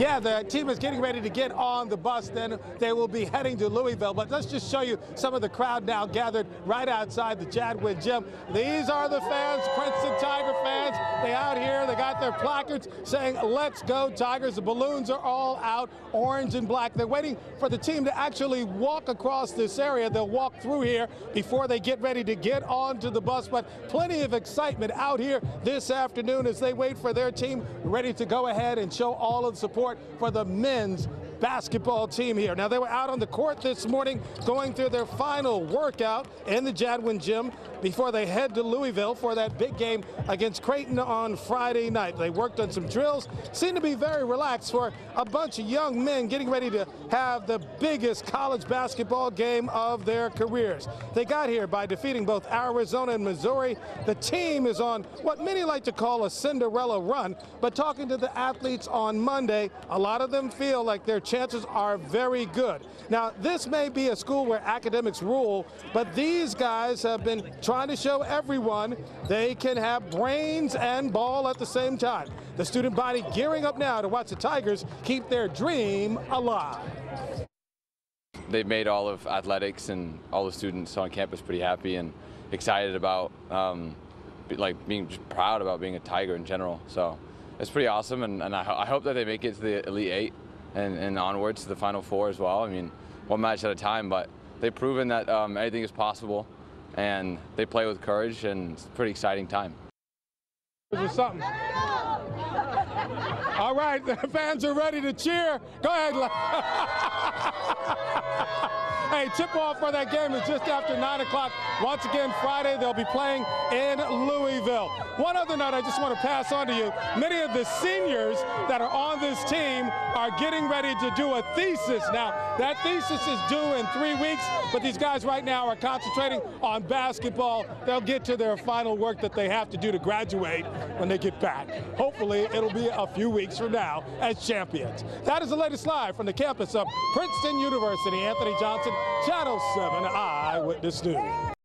Yeah, the team is getting ready to get on the bus. Then they will be heading to Louisville. But let's just show you some of the crowd now gathered right outside the Jadwin Gym. These are the fans, Princeton Tiger fans. They out here, they got their placards saying, let's go Tigers. The balloons are all out, orange and black. They're waiting for the team to actually walk across this area. They'll walk through here before they get ready to get onto the bus. But plenty of excitement out here this afternoon as they wait for their team ready to go ahead and show all of the support for the men's basketball team here. Now, they were out on the court this morning going through their final workout in the Jadwin gym before they head to Louisville for that big game against Creighton on Friday night. They worked on some drills, seemed to be very relaxed for a bunch of young men getting ready to have the biggest college basketball game of their careers. They got here by defeating both Arizona and Missouri. The team is on what many like to call a Cinderella run, but talking to the athletes on Monday, a lot of them feel like their chances are very good. Now, this may be a school where academics rule, but these guys have been trying to show everyone they can have brains and ball at the same time. The student body gearing up now to watch the Tigers keep their dream alive. They've made all of athletics and all the students on campus pretty happy and excited about, um, like being proud about being a Tiger in general. So it's pretty awesome, and, and I, ho- I hope that they make it to the Elite Eight and, and onwards to the Final Four as well. I mean, one match at a time, but they've proven that um, anything is possible, and they play with courage, and it's a pretty exciting time. Or something. All right, the fans are ready to cheer. Go ahead. hey, tip off for that game is just after 9 o'clock. Once again, Friday, they'll be playing in Louisville. One other note I just want to pass on to you. Many of the seniors that are on this team are getting ready to do a thesis. Now, that thesis is due in three weeks, but these guys right now are concentrating on basketball. They'll get to their final work that they have to do to graduate when they get back. Hopefully, it'll be a few weeks from now as champions. That is the latest live from the campus of Princeton University. Anthony Johnson, Channel 7 Eyewitness News.